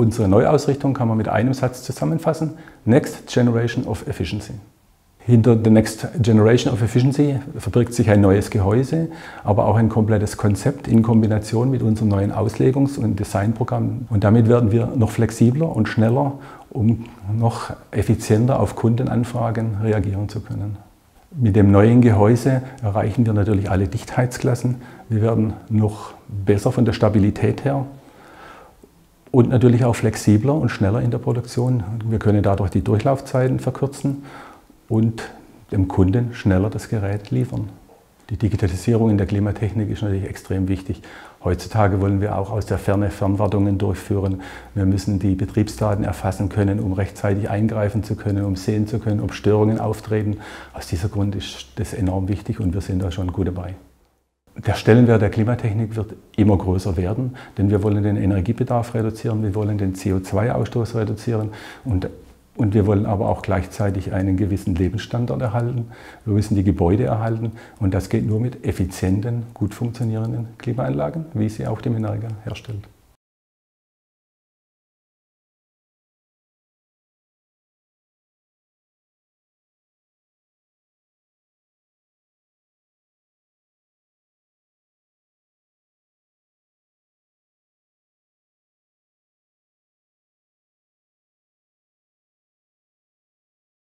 Unsere Neuausrichtung kann man mit einem Satz zusammenfassen. Next Generation of Efficiency. Hinter der Next Generation of Efficiency verbirgt sich ein neues Gehäuse, aber auch ein komplettes Konzept in Kombination mit unserem neuen Auslegungs- und Designprogramm. Und damit werden wir noch flexibler und schneller, um noch effizienter auf Kundenanfragen reagieren zu können. Mit dem neuen Gehäuse erreichen wir natürlich alle Dichtheitsklassen. Wir werden noch besser von der Stabilität her und natürlich auch flexibler und schneller in der Produktion. Wir können dadurch die Durchlaufzeiten verkürzen und dem Kunden schneller das Gerät liefern. Die Digitalisierung in der Klimatechnik ist natürlich extrem wichtig. Heutzutage wollen wir auch aus der Ferne Fernwartungen durchführen. Wir müssen die Betriebsdaten erfassen können, um rechtzeitig eingreifen zu können, um sehen zu können, ob Störungen auftreten. Aus diesem Grund ist das enorm wichtig und wir sind da schon gut dabei. Der Stellenwert der Klimatechnik wird immer größer werden, denn wir wollen den Energiebedarf reduzieren, wir wollen den CO2-Ausstoß reduzieren und, und wir wollen aber auch gleichzeitig einen gewissen Lebensstandard erhalten. Wir müssen die Gebäude erhalten und das geht nur mit effizienten, gut funktionierenden Klimaanlagen, wie sie auch die Minerga herstellt.